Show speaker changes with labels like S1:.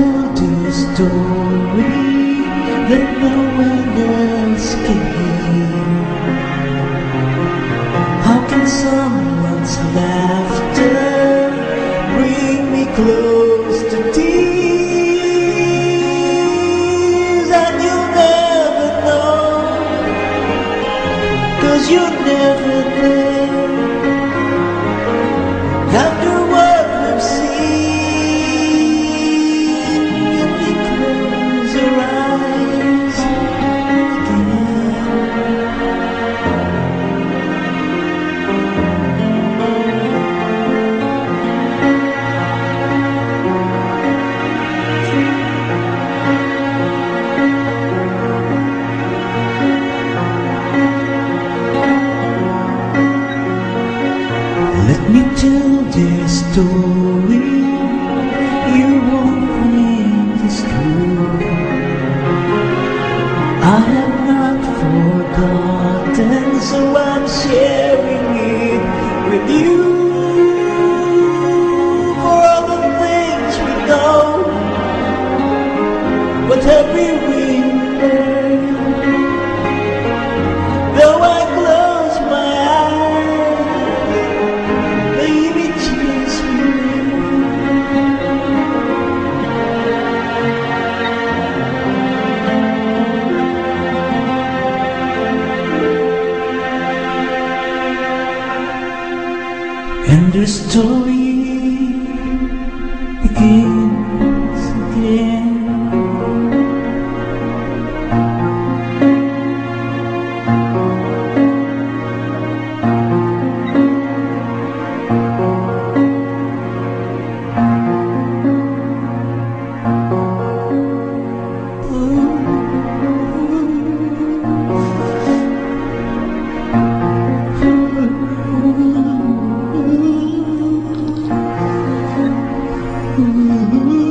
S1: tell the story that no one else can hear. How can someone's laughter bring me close to tears? And you'll never know, cause you never know. Their story. You won't think it's true. I have not forgotten, so I'm sharing it with you. And the story. Ooh.